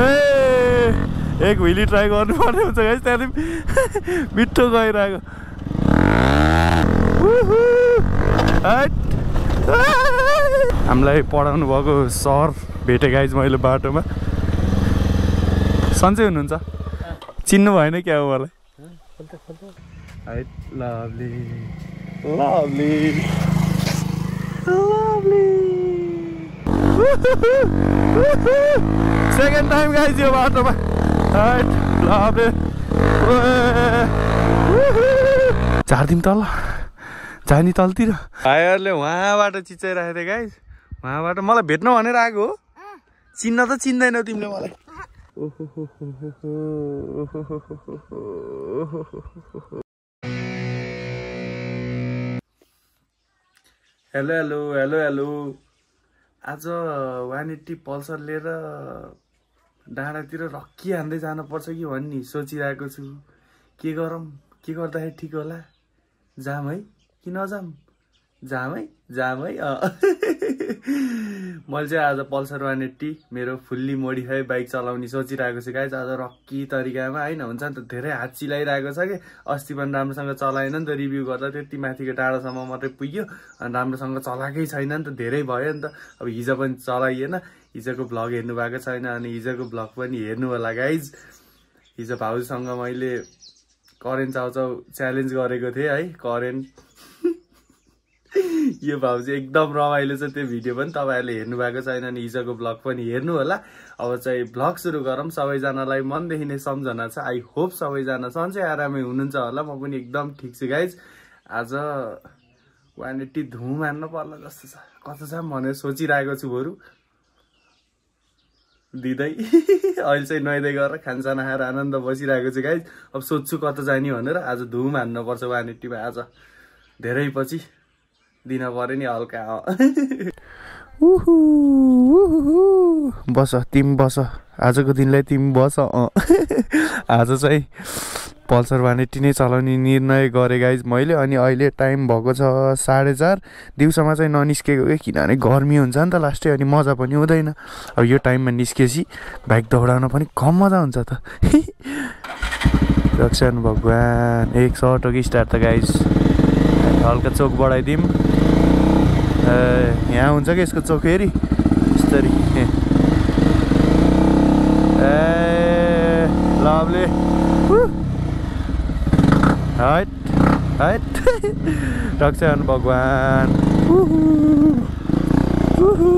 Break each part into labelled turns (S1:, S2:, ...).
S1: ए एक ह्विली ट्राई गर्नुपर्ने हुन्छ गाइस त्यहाँदेखि मिठो गइरहेको। हामीलाई पढाउनु भएको सर भेटेँ गाइज मैले बाटोमा सन्चै हुनुहुन्छ? चिन्नु भएन क्या हो मलाई? है lovely lovely lovely second time guys यो बाटोमा है लभली झारिदिउँ तल जानी तलतिर। भाइहरूले उहाँबाट चिचाइरहेको थिएँ गाइज उहाँबाट मलाई भेट्न भनेर आएको हो। चिन्न त चिन्दैनौ तिमीले मलाई। हेलो हेलो हेलो हेलो आज वान एट्टी पल्सर लिएर डाँडातिर रक्की हान्दै जानुपर्छ कि भन्ने सोचिरहेको छु। के गरौँ? के गर्दाखेरि ठिक होला? जाम है? कि नजाम? जाम है? जाम है। मैले चाहिँ आज पल्सर वान एट्टी मेरो फुल्ली मोडिफाई बाइक चलाउने सोचिरहेको छु गाइज आज रक्की तरिकामा होइन हुन्छ नि त? धेरै हात चिलाइरहेको छ कि? अस्ति पनि राम्रोसँग चलाएन नि त रिभ्यू गर्दा त्यति माथिको टाढोसम्म मात्रै पुग्यो। अनि राम्रोसँग चलाएकै छैन नि त धेरै भयो नि त। अब हिजो पनि चलाइएन हिजोको भ्लग हेर्नु भएको छैन अनि हिजोको भ्लग पनि हेर्नु होला गाइज हिजो भाउजूसँग मैले करेन्ट चाउचाउ च्यालेन्ज गरेको थिएँ है करेन्ट। यो भाउ चाहिँ एकदम रमाइलो छ त्यो भिडियो पनि तपाईँहरूले हेर्नु भएको छैन भने हिजोको भ्लग पनि हेर्नु होला। अब चाहिँ भ्लग सुरु गरौँ सबैजनालाई मनदेखि नै सम्झना छ। आई होप सबैजना सन्चै आरामै हुनुहुन्छ होला। म पनि एकदम ठिक छु गाइज आज वान एट्टी धुम हान्न पर्ला जस्तो छ। कता छ भनेर सोचिरहेको छु बरु। दिँदै। अहिले चाहिँ नुहाइँदै गरेर खानसाना खाएर आनन्द बसिरहेको छु गाइज अब सोध्छु कता जाने भनेर। आज धुम हान्नुपर्छ वान एट्टीमा आज। धेरै पछि। दिन पऱ्यो नि हल्का बस तिमी बस। आजको दिनलाई तिमी बस आज चाहिँ पल्सर वान एट्टी नै चलाउने निर्णय गरेँ गाइज मैले अनि अहिले टाइम भएको छ साढे चार। दिउँसोमा चाहिँ ननिस्केको कि? किनभने गर्मी हुन्छ नि त लास्टै अनि मजा पनि हुँदैन। अब यो टाइममा निस्केपछि बाइक दौडाउन पनि कम मजा हुन्छ त। रक्षण भगवान् एक सौ अटो कि स्टार्ट त गाइज हल्का चोक बढाइदिउँ यहाँ हुन्छ कि यसको चोक फेरि? यस्तरी ए। लभली। Hot hot. रक्षण भगवान्। उहु, उहु,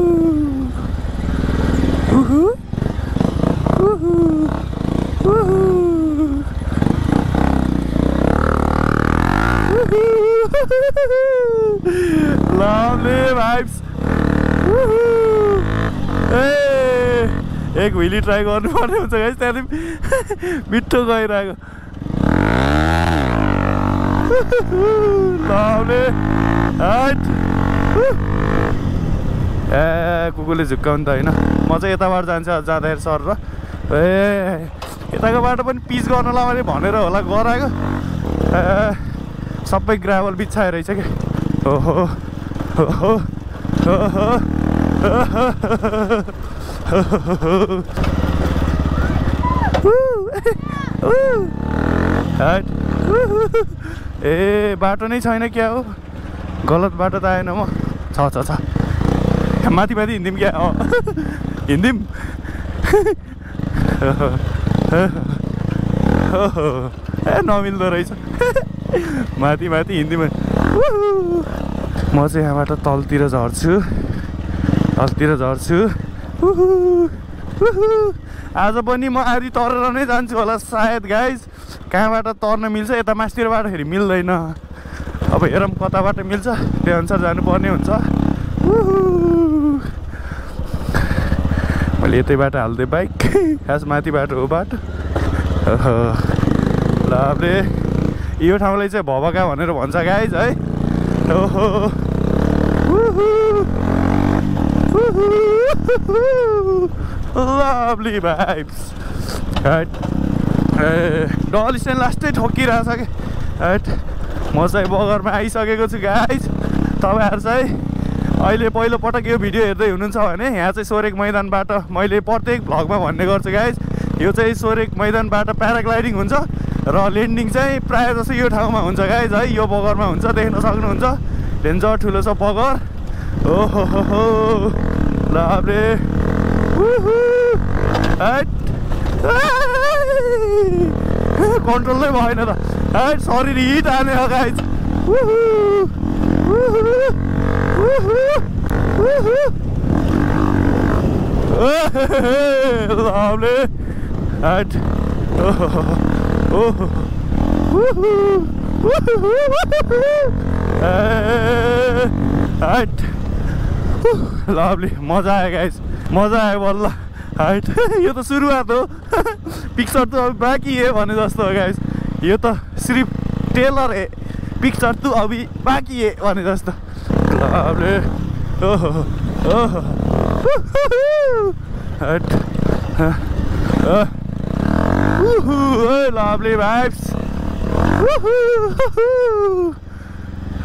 S1: Lovely vibes. ए एक ह्विली ट्राई गर्नुपर्ने हुन्छ गाइस त्यहाँदेखि मिठो गइरहेको. हट ए कुकुरले झुक्काउनु त होइन। म चाहिँ यताबाट जान्छ जाँदाखेरि सर र ए यताको बाटो पनि पिच गर्न लगाउने भनेर होला गराएको। सबै ग्राभल बिछाएर रहेछ क्या हट। ए बाटो नै छैन क्या हो? गलत बाटो त आएन म। छ छ छ। माथि माथि हिँड्दिउँ क्या? अँ। हिँड्दिउँ। ए नमिल्दो रहेछ। माथि माथि हिँड्दिउँ। म चाहिँ यहाँबाट तलतिर झर्छु। तलतिर झर्छु। आज पनि म आधी तरेर नै जान्छु होला सायद गाइज कहाँबाट तर्न मिल्छ यता मास्तिरबाट फेरि मिल्दैन। अब हेरौँ कताबाट मिल्छ त्यो अनुसार जानुपर्ने हुन्छ। मैले यतैबाट हालिदिएँ बाइक खास माथिबाट हो बाटो लभले यो ठाउँलाई चाहिँ भबका भनेर भन्छ गाइज है। ओहो उहु। लभली भाइब्स ए डल स्ट्यान्ड लास्टै ठोकिरहेछ कि हट म चाहिँ बगरमा आइसकेको छु गाइज तपाईँहरू चाहिँ अहिले पहिलोपटक यो भिडियो हेर्दै हुनुहुन्छ भने यहाँ चाहिँ सोरेक मैदानबाट मैले प्रत्येक भ्लगमा भन्ने गर्छु गाइज यो चाहिँ सोरेक मैदानबाट प्याराग्लाइडिङ हुन्छ। र ल्यान्डिङ चाहिँ प्रायः जस्तो यो ठाउँमा हुन्छ गाइज है यो बगरमा हुन्छ देख्न सक्नुहुन्छ। डेन्जर ठुलो छ बगर ओहो हो हो लाब्रे कन्ट्रोलै भएन त। है शरीर हिट हाने हो गाइज. Right. हाइट लभली मजा आयो गाइस मजा आयो बल्ल. हाइट यो त सुरुवात हो. पिक्चर त अब बाँकी है भने जस्तो हो गाइस यो त सिर्फ टेलर है पिक्चर त अभी बाँकी है भने जस्तो. लभली ओहो ओहो. हाइट लभली भाइब्स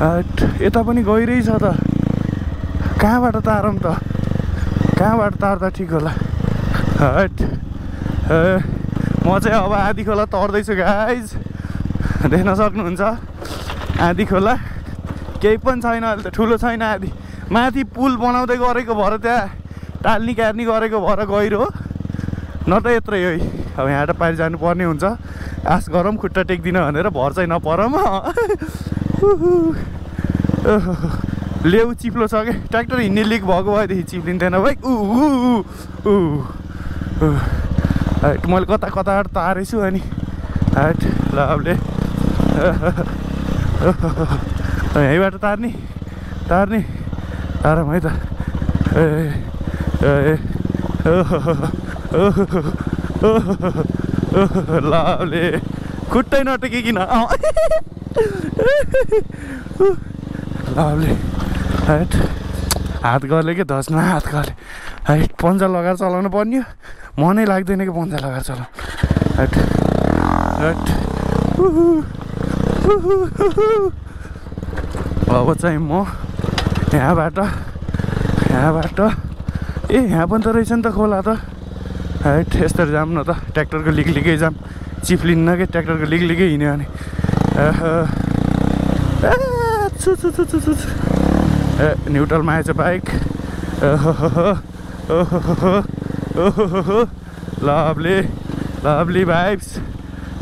S1: हट यता पनि गइरहेछ त। कहाँबाट तारौँ त? कहाँबाट तार्दा ठिक होला? हट म चाहिँ अब आधी खोला तर्दैछु गाइज देख्न सक्नुहुन्छ? आधी खोला। केही पनि छैन अहिले त ठुलो छैन आधी। माथि पुल बनाउँदै गरेको भएर त्यहाँ टाल्नी क्यार्नी गरेको भएर गहिरो हो। न त यत्रै है। अब यहाँबाट पारि जानुपर्ने हुन्छ। आस गरौँ खुट्टा टेक्दिनँ भनेर भर चाहिँ नपरौँ लेउ चिप्लो छ क्या ट्र्याक्टर हिँड्ने लिक भएको भएदेखि चिप्लिन्थेन भाइ। ऊ हाइट मैले कता कताबाट तारेछु अनि। हाइट ल अबले यहीँबाट तार्ने तार्ने। तारौँ है त। ए ए लभले खुट्टै नटेकिकन लभले हाइट हात गरले के? धस्न हात गरले हाइट पन्जा लगाएर चलाउनु पर्ने मनै लाग्दैन कि पन्जा लगाएर चलाउनु। हाइट हाइट अब चाहिँ म यहाँबाट यहाँबाट। ए यहाँ पनि त रहेछ नि त खोला त। हाइट यस्तरी जाऊँ न त ट्र्याक्टरको लिकै जाऊँ चिप्लिन्न कि ट्र्याक्टरको लिकै हिँड्यो। आ, छु छु छु छु छु। ए न्युट्रलमा आएछ bike lovely lovely vibes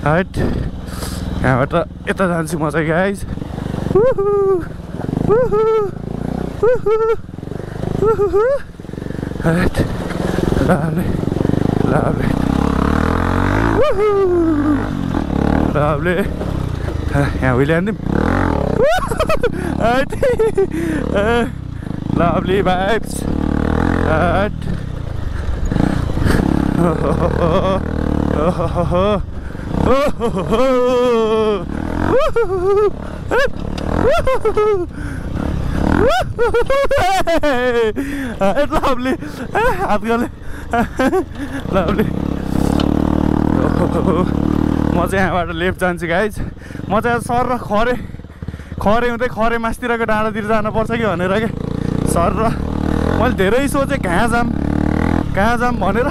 S1: height यहाँबाट यता जान्छु म चाहिँ guys Lovely. Woohoo! Uh, yeah, we landed. Uh, lovely vibes. Oh, oh, oh, oh, oh, oh, oh, oh, lovely. हात गले lovely. म चाहिँ यहाँबाट लेफ्ट जान्छु गाइज म चाहिँ सर र खरे खरे हुँदै खरे मासतिरको डाँडातिर जानुपर्छ कि भनेर क्या सर र मैले धेरै सोचेँ कहाँ जाऊँ कहाँ जाऊँ भनेर।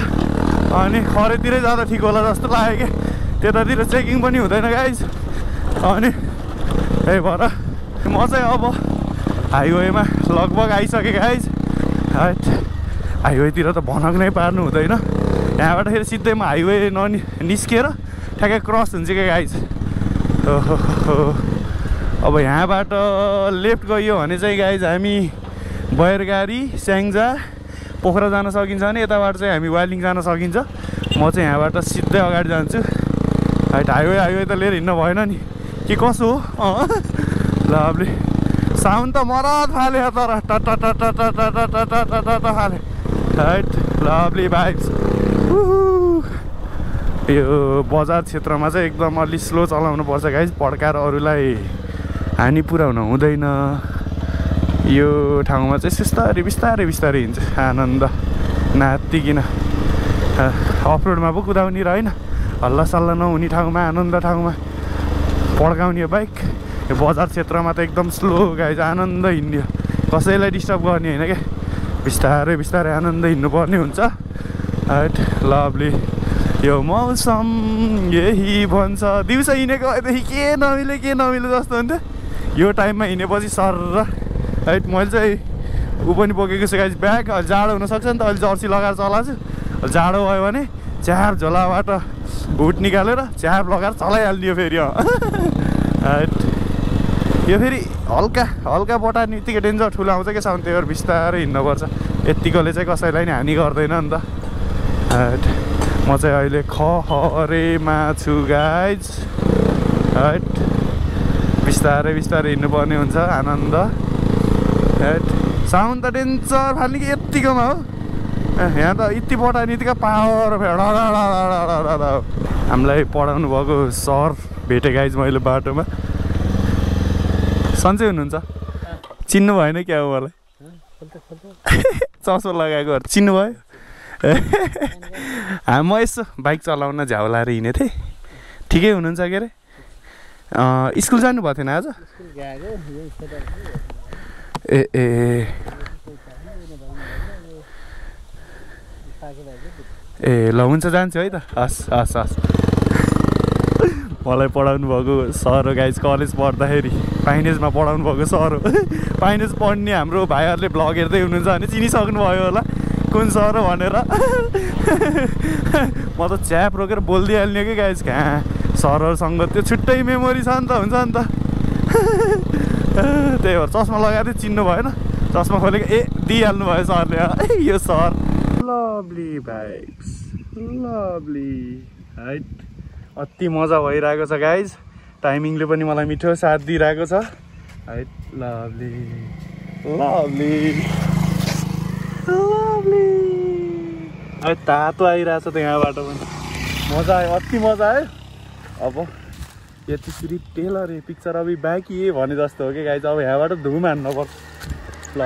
S1: अनि खरेतिरै जाँदा ठिक होला जस्तो लाग्यो क्या त्यतातिर चेकिङ पनि हुँदैन गाइज अनि त्यही भएर म चाहिँ अब हाइवेमा लगभग आइसकेँ गाइज हाइट हाइवेतिर त भनक नै पार्नु हुँदैन। यहाँबाट फेरि सिधै म हाइवे ननि निस्किएर ठ्याक्कै क्रस हुन्छ क्या गाइज ओहो अब यहाँबाट लेफ्ट गइयो भने चाहिँ गाइज हामी बैरगाडी स्याङ्जा पोखरा जान सकिन्छ भने यताबाट चाहिँ हामी वालिङ जान सकिन्छ। म चाहिँ यहाँबाट सिधै अगाडि जान्छु। हाइट हाइवे हाइवे त लिएर हिँड्नु भएन नि। के कसो हो? अँ। लभली साउन्ड त मरद फाल्यो तर टट लभली बाइक्स यो बजार क्षेत्रमा चाहिँ एकदम अलि स्लो चलाउनु पर्छ गाइज पड्काएर अरूलाई हानि पुऱ्याउन हुँदैन यो ठाउँमा चाहिँ बिस्तारै बिस्तारै बिस्तारै हिँड्छ आनन्द नातिकिन अफरोडमा पो कुदाउने र होइन हल्ला सल्ला नहुने ठाउँमा आनन्द ठाउँमा पड्काउने बाइक यो बजार क्षेत्रमा त एकदम स्लो गाइज आनन्द हिँड्यो। कसैलाई डिस्टर्ब गर्ने होइन क्या बिस्तारै बिस्तारै आनन्द हिँड्नुपर्ने हुन्छ। हाइट लभली यो मौसम यही भन्छ। दिउँसो हिँडेको भएदेखि के नमिले के नमिले जस्तो हुन्थ्यो। यो टाइममा हिँडेपछि सर र हाइट मैले चाहिँ ऊ पनि बोकेको छु गाइज। ब्याग जाडो हुनसक्छ नि त। अहिले जर्सी लगाएर चलाएको छु। जाडो भयो भने च्याप झोलाबाट भुट निकालेर च्याप लगाएर चलाइहाल्ने यो फेरि हाइट यो फेरि हल्का हल्का बटार्ने यत्तिकै डेन्जर ठुलो आउँछ क्या साउन्ड त्यही भएर बिस्तारै हिँड्नुपर्छ। यत्तिकोले चाहिँ कसैलाई नि हानि गर्दैन नि त। म चाहिँ अहिले खहरेमा छु गाइज हाइट बिस्तारै बिस्तारै हिँड्नुपर्ने हुन्छ आनन्द। हेट साउन्ड त डेन्जर फाल्ने कि यत्तिकोमा हो? यहाँ त यति पठायो यतिको पावर हामीलाई पढाउनु भएको सर भेटेँ गाइज मैले बाटोमा। सन्चै हुनुहुन्छ? चिन्नु भएन क्या हो मलाई? चस्मा लगाएको चिन्नुभयो म यसो बाइक चलाउन झ्याउलाएर हिँडेको थिएँ। ठिकै हुनुहुन्छ के अरे? स्कुल जानुभएको थिएन आज? ए ए। ए ल हुन्छ जान्छु है त। हस् हस् हस्। मलाई पढाउनु भएको सर हो गाइज कलेज पढ्दाखेरि। पाइनेजमा पढाउनु भएको सर हो। पाइनेज पढ्ने हाम्रो भाइहरूले भ्लग हेर्दै हुनुहुन्छ भने चिनिसक्नु भयो होला। कुन सर भनेर? म त च्याप रोकेर बोलिदिइहाल्ने कि गाइज कहाँ सरहरूसँग त्यो छुट्टै मेमोरी छ नि त हुन्छ नि त। त्यही भएर चस्मा लगाएको थिएँ चिन्नु भएन। चस्मा खोलेको ए दिइहाल्नु भयो सरले। यो sir. Lovely vibes lovely height अति मजा भइरहेको छ गाइज टाइमिङले पनि मलाई मिठो साथ दिइरहेको छ। हाइट लभली लभली लभली है तातो आइरहेछ त यहाँबाट पनि। मजा आयो अति मजा आयो। अब यतिखेरि टेलर पिक्चर अब बाँकी भने जस्तो हो कि गाई अब यहाँबाट धुम हान्नु पर्छ। ल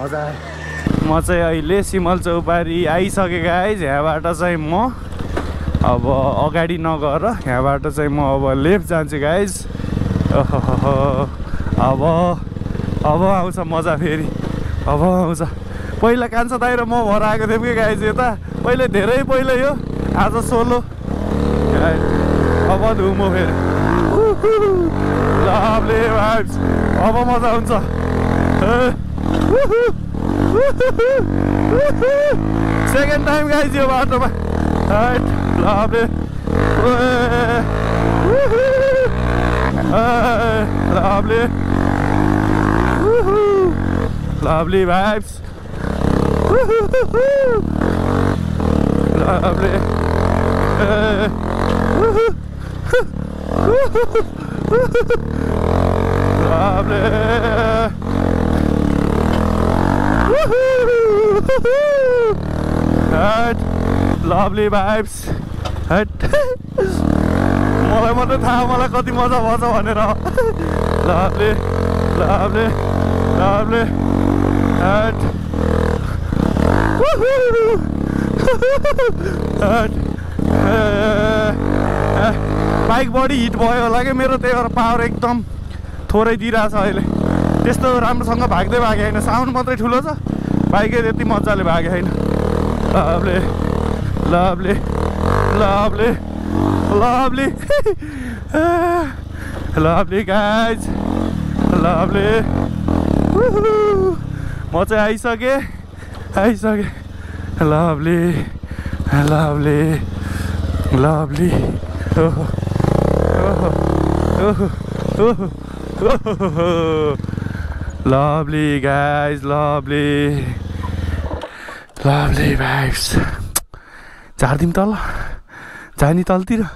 S1: मजा आयो। म चाहिँ अहिले सिमल चौपारी आइसकेँ गाइज यहाँबाट चाहिँ म अब अगाडि नगएर यहाँबाट चाहिँ म अब लेफ्ट जान्छु गाइज अब अब आउँछ मजा फेरि। अब आउँछ। पहिला कान्छ दाइ म भएर आएको थिएँ कि गाइज यता। पहिले धेरै पहिल्यै हो आज सोलो अब धुम फेरि। अब मजा हुन्छ सेकेन्ड टाइम गाइज यो बाटोमा। love it. Hey, lovely. Woohoo. Lovely vibes. Woohoo. Lovely. Hey. Woohoo. Woohoo. Woohoo. Lovely. Woohoo! Good. Lovely vibes. मलाई मात्रै थाहा मलाई कति मजा भएछ भनेर। Lovely lovely lovely bike body hit भयो होला कि? मेरो त्यही भएर पावर एकदम थोरै दिइरहेछ अहिले। त्यस्तो राम्रोसँग भाग्दै भागे होइन। साउन्ड मात्रै ठुलो छ। बाइकै त्यति मजाले भागे होइन। Lovely lovely lovely lovely lovely guys lovely म चाहिँ आइसकेँ आइसकेँ लभली लभली लभली ओहो। lovely guys. Lovely. Lovely vibes. झारिदिउँ तल जाने तलतिर।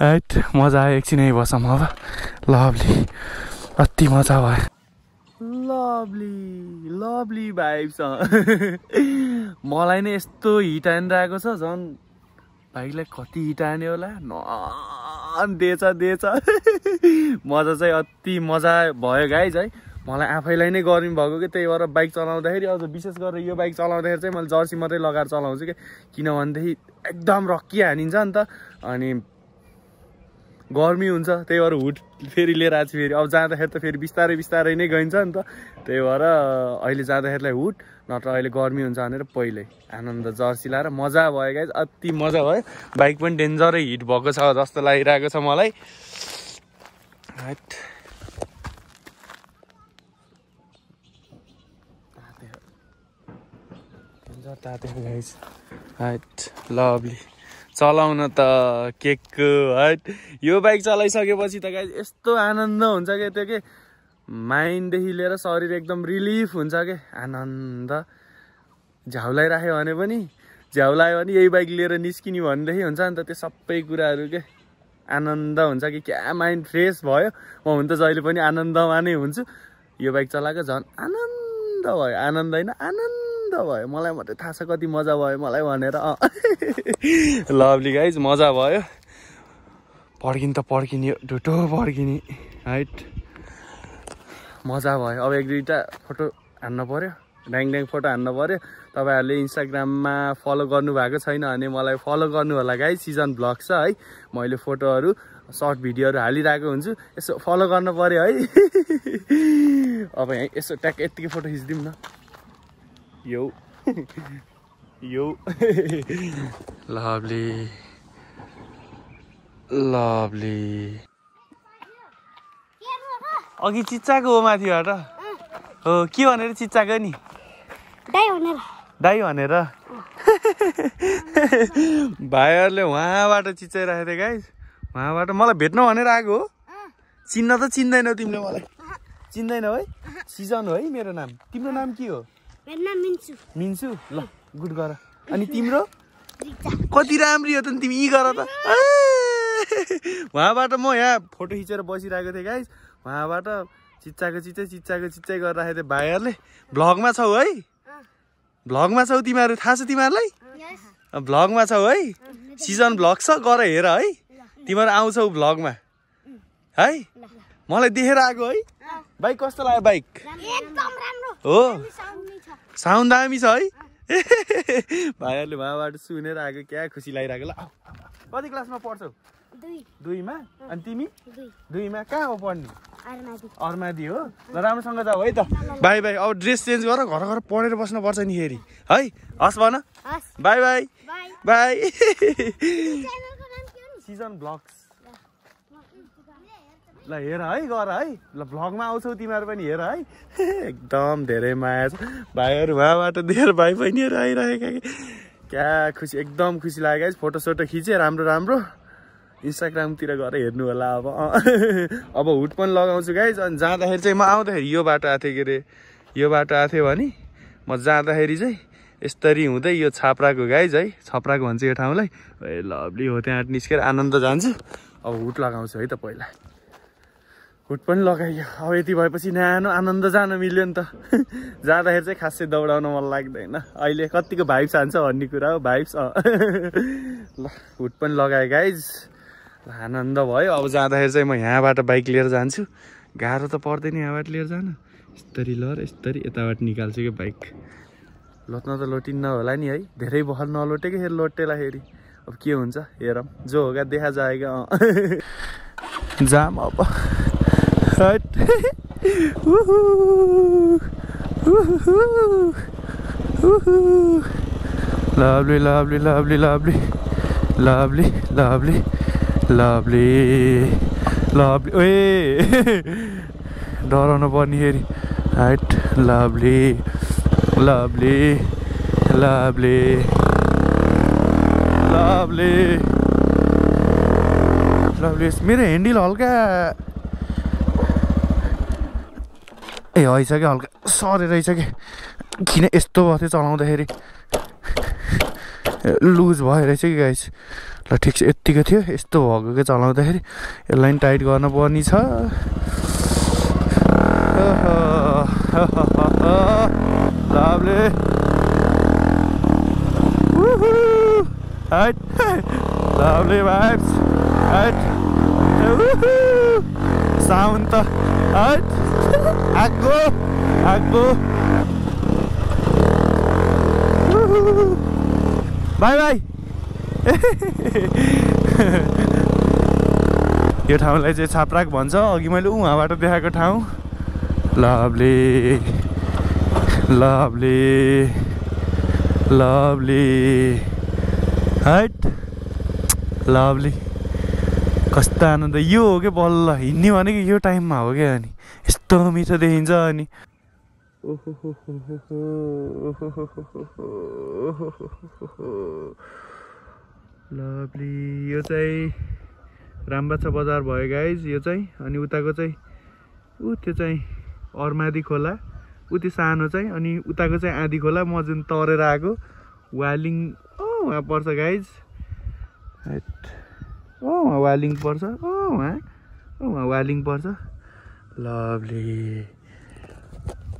S1: हाइट मजा आयो एकछिनै बसौँ अब। लभली अति मजा भयो। लभली लभली भाइब्स मलाई नै यस्तो हिट हानिरहेको छ झन् भाइलाई कति हिट हान्यो होला? न दिएछ दिएछ मजा चाहिँ अति मजा भयो गाइज है। मलाई आफैलाई नै गर्मी भएको कि? त्यही भएर बाइक चलाउँदाखेरि अझ विशेष गरेर यो बाइक चलाउँदाखेरि चाहिँ मैले जर्सी मात्रै लगाएर चलाउँछु कि? किनभनेदेखि एकदम रक्की हानिन्छ नि त। अनि गर्मी हुन्छ त्यही भएर हुड फेरि लिएर आएको छु फेरि। अब जाँदाखेरि त फेरि बिस्तारै बिस्तारै नै गइन्छ नि त। त्यही भएर अहिले जाँदाखेरिलाई हुड नत्र अहिले गर्मी हुन्छ भनेर पहिल्यै आनन्द जर्सी लाएर मजा भयो गाइज अति मजा भयो। बाइक पनि डेन्जरै हिट भएको छ जस्तो लागिरहेको छ मलाई। तातेको गाइज हाइट लभली चलाउन त केकको हाइट यो बाइक चलाइसकेपछि त गाइज यस्तो आनन्द हुन्छ क्या त्यो के? माइन्डदेखि लिएर शरीर एकदम रिलिफ हुन्छ क्या आनन्द। झ्याउलाइराख्यो भने पनि झ्याउलायो भने यही बाइक लिएर निस्किने भनेदेखि हुन्छ नि त त्यो सबै कुराहरू के? आनन्द हुन्छ कि क्या? माइन्ड फ्रेस भयो। म हुन त जहिले पनि आनन्दमा नै हुन्छु। यो बाइक चलाएको झन् आनन्द भयो। आनन्द होइन आनन्द। भयो? मलाई मात्रै थाहा छ कति मजा भयो मलाई भनेर अँ। लभली गाइज मजा भयो। पड्किने त पड्किने ढुटो पड्किने हाइट मजा भयो। अब एक दुईवटा फोटो हान्न पऱ्यो ड्याङ ड्याङ फोटो हान्न पऱ्यो तपाईँहरूले इन्स्टाग्राममा फलो गर्नुभएको छैन भने मलाई फलो गर्नु होला गाई सिजन ब्लग छ है। मैले फोटोहरू सर्ट भिडियोहरू हालिरहेको हुन्छु। यसो फलो गर्नु पऱ्यो है। अब यहाँ यसो ट्याक यत्तिकै फोटो खिचिदिउँ न। यो यो लभली लभली अघि चिच्चाएको हो माथिबाट हो के भनेर चिच्चाएको नि?
S2: दाइ भनेर।
S1: दाई भनेर। भाइहरूले उहाँबाट चिच्चाइरहेको थिएँ गाइस उहाँबाट मलाई भेट्न भनेर आएको हो। चिन्न त चिन्दैनौ तिमीले मलाई। चिन्दैनौ है? सिजन हो है मेरो नाम। तिम्रो नाम के हो?
S2: मिन्छु
S1: ल गुड गर। अनि तिम्रो? कति राम्री हो त तिमी यी गर त। उहाँबाट म यहाँ फोटो खिचेर बसिरहेको थिएँ गाइस उहाँबाट चिच्चाएको चिच्चै चिच्चाएको चिच्चै गरेर राखेको थिएँ भाइहरूले। भ्लगमा छौ है? भ्लगमा छौ तिमीहरू थाहा छ तिमीहरूलाई? भ्लगमा छौ है? सिजन भ्लग छ गर हेर है? तिमीहरू आउँछौ भ्लगमा। है? मलाई देखेर आएको है? बाइक कस्तो लाग्यो बाइक? हो।
S2: साउन्ड
S1: दामी छ है? भाइहरूले उहाँबाट सुनेर आएको क्या खुसी लागिरहेको ल। कति क्लासमा पढ्छौ?
S2: दुई।
S1: दुईमा? अनि तिमी?
S2: दुई।
S1: दुईमा कहाँ हो पढ्ने? अर्मादी। हो? ल राम्रोसँग जाऊ है त। Bye bye. अब ड्रेस चेन्ज गर घर घर पढेर बस्नुपर्छ नि फेरि। है? हस् भन। Bye bye.
S2: Bye.
S1: Season vlogs. ल हेर है गर है। ल भ्लगमा आउँछौ तिमीहरू पनि हेर है। एकदम धेरै माया छ। भाइहरू उहाँबाट धेर भाइ बहिनीहरू आइरहेका कि? क्या खुसी एकदम खुसी लाग्यो है फोटो सोटो खिचेँ राम्रो राम्रो। इन्स्टाग्रामतिर गएर हेर्नु होला अब। अब हुड पनि लगाउँछु गाइज अनि जाँदाखेरि चाहिँ म आउँदाखेरि यो बाटो आएको थिएँ के अरे यो बाटो आएको थियो भने म जाँदाखेरि चाहिँ यसरी हुँदै यो छाप्राको गाइज है छाप्राको भन्छ यो ठाउँलाई। ए लभली हो त्यहाँ निस्केर आनन्द जान्छु। अब हुड लगाउँछु है त पहिला। हुड पनि लगाइयो। अब यति भएपछि न्यानो आनन्द जान मिल्यो नि त। जाँदाखेरि चाहिँ खासै दौडाउन मन लाग्दैन। अहिले कतिको भाइब्स हान्छ भन्ने कुरा हो भाइब्स ल हुड पनि लगाएँ गाइज आनन्द भयो। अब जाँदाखेरि चाहिँ म यहाँबाट बाइक लिएर जान्छु। गाह्रो त पर्दैन यहाँबाट लिएर जान। यस्तरी लर यस्तरी यताबाट निकाल्छु कि बाइक। लोट्न त लोटिन्न होला नि है। धेरै बहल नलोटेकै फेरि लोटेलाई अब के हुन्छ? हेरौँ। जो होगा देखा जाएगा। जाम अब। डराउनु पर्ने हेरि हाइटली मेरो हेन्डिल हल्का ए रहेछ क्या हल्का। सरे रहेछ क्या किन यस्तो भएको थियो चलाउँदाखेरि? लुज भयो रहेछ कि गाइस ल ठिक छ। यत्तिको थियो। यस्तो भएको क्या चलाउँदाखेरि? यसलाई पनि टाइट गर्नुपर्ने छ। लभली। भाइब्स साउन्ड त। हाइट आगो आगो बाई बाई यो ठाउँलाई चाहिँ छाप्राक भन्छ। अघि मैले उहाँबाट देखाएको ठाउँ। Lovely. Lovely. Lovely. Height lovely. कस्तो आनन्द यो हो क्या बल्ल? हिँड्ने भनेको यो टाइममा हो क्या अनि? यस्तो मिठो देखिन्छ अनि। लभली यो चाहिँ रामबाछा बजार भयो गाइज यो चाहिँ। अनि उताको चाहिँ ऊ त्यो चाहिँ अर्मादी खोला। ऊ त्यो सानो चाहिँ अनि उताको चाहिँ आधी खोला। म जुन तरेर आएको वालिङ ओ वहाँ पर्छ गाइज ओ वहाँ वालिङ पर्छ। ओ वहाँ ओ वहाँ वालिङ पर्छ। लभली।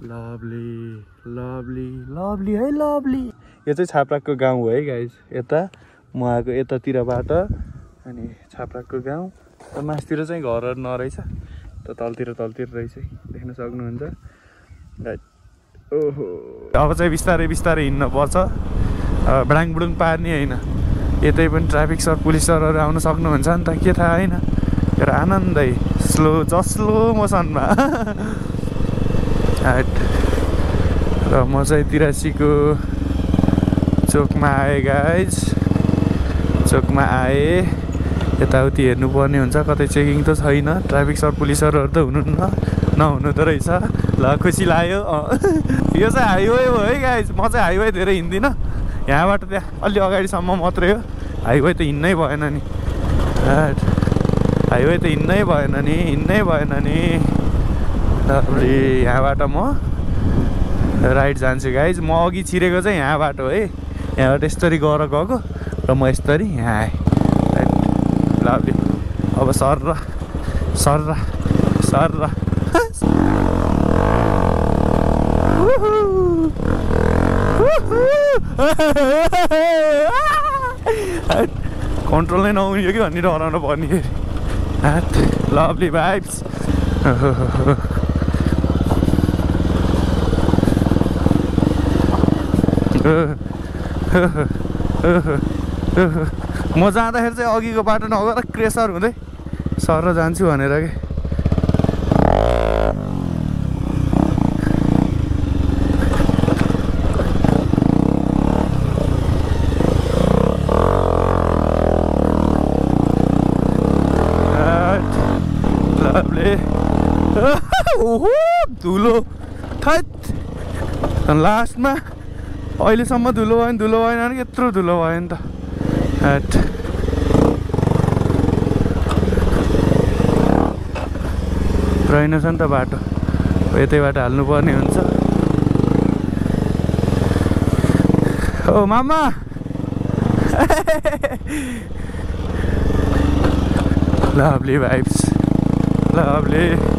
S1: लभली। लभली। लभली है लभली। यो चाहिँ छाप्राकको गाउँ हो है गाइज यता म आएको यतातिरबाट। अनि छाप्राकको गाउँ। र मासतिर चाहिँ घरहरू नरहेछ। त तलतिर तलतिर रहेछ देख्न सक्नुहुन्छ। राइट ओहो। अब चाहिँ बिस्तारै बिस्तारै हिँड्न पर्छ। ब्राङ बुडुङ पार्ने होइन। यतै पनि ट्राफिक सर पुलिस सरहरू आउनु सक्नुहुन्छ नि त के थाहा होइन। तर आनन्दै स्लो जस्ट मोसनमा। र म चाहिँ तिरासीको चोकमा आएँ गाइज चोकमा आएँ। यताउति हेर्नुपर्ने हुन्छ कतै चेकिङ त छैन। ट्राफिक सर पुलिसहरू त हुनुहुन्न नहुनु त रहेछ। ल खुसी लाग्यो। यो चाहिँ हाइवे हो है गाइज म चाहिँ हाइवे धेरै हिँड्दिनँ। यहाँबाट त्यहाँ अलि अगाडिसम्म मात्रै हो। हाइवे त हिँड्नै भएन नि। हाइवे त हिँड्नै भएन नि हिँड्नै भएन नि। तपाईँले यहाँबाट म राइट जान्छु गाइज म अघि छिरेको चाहिँ यहाँबाट हो यहाँबाट यस्तरी गएर गएको र म यस्तरी यहाँ आएँ। राइट ल अब सर र सर र सर र। कन्ट्रोल नै नहुने कि भन्ने डराउनु पर्ने फेरि लभली भाइब्स म जाँदाखेरि चाहिँ अघिको बाटो नगएर क्रेसर हुँदै सर जान्छु भनेर कि lovely. ओहो धुलो। थैत। लास्टमा अहिलेसम्म धुलो भयो धुलो भएन भने यत्रो धुलो भयो नि त। हेट रहेनछ नि त बाटो। यतैबाट हाल्नुपर्ने हुन्छ। ओ मामा! Lovely vibes lovely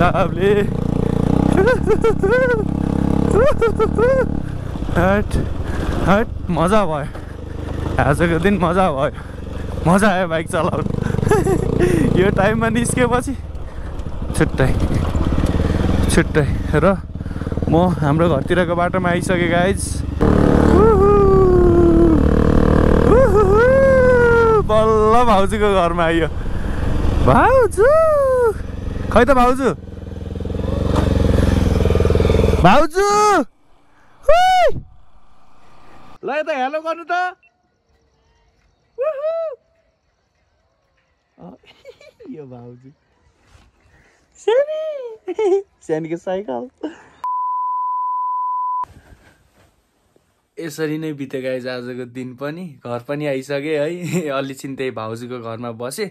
S1: lovely. हट हट मजा भयो। आजको दिन मजा भयो। मजा आयो बाइक चलाउनु। यो टाइममा निस्केपछि छुट्टै। छुट्टै। र म हाम्रो घरतिरको बाटोमा आइसकेँ गाइज बल्ल भाउजूको घरमा आइयो। भाउजू! खै त भाउजू? भाउजू! हुई! ल यता हेलो गर्नु त। यो भाउजू। सानी सानीको साइकल यसरी नै बित्यो गाइज आजको दिन पनि। घर पनि आइसकेँ है। अलि छिन त्यही भाउजूको घरमा बसेँ।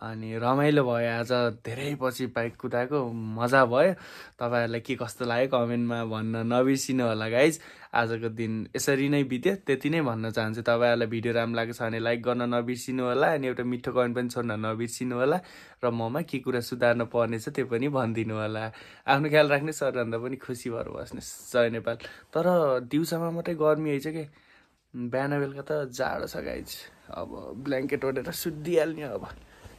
S1: अनि रमाइलो भयो। आज धेरै पछि बाइक कुदाएको मजा भयो। तपाईँहरूलाई के कस्तो लाग्यो कमेन्टमा भन्न नबिर्सिनु होला गाइज आजको दिन यसरी नै बित्यो त्यति नै भन्न चाहन्छु। तपाईँहरूलाई भिडियो राम्रो लागेको छ भने लाइक गर्न नबिर्सिनु होला अनि एउटा मिठो कमेन्ट पनि छोड्न नबिर्सिनु होला र ममा के कुरा सुधार्न पर्ने छ त्यो पनि भनिदिनु होला आफ्नो ख्याल राख्ने सबभन्दा पनि खुसी भएर बस्नुहोस् जय नेपाल। तर दिउँसोमा मात्रै गर्मी आइछ कि? बिहान बेलुका त जाडो छ गाइज अब ब्ल्याङ्केट ओढेर सुत्दिहाल्ने अब।